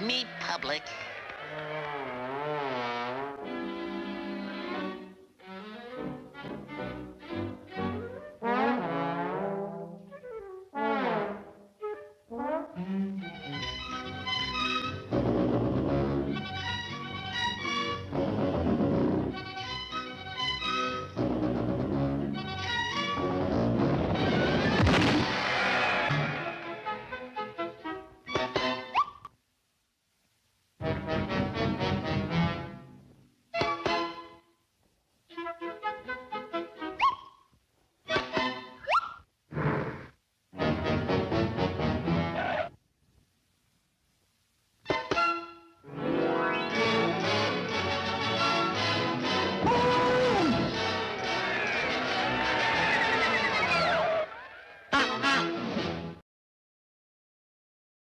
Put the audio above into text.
meet public.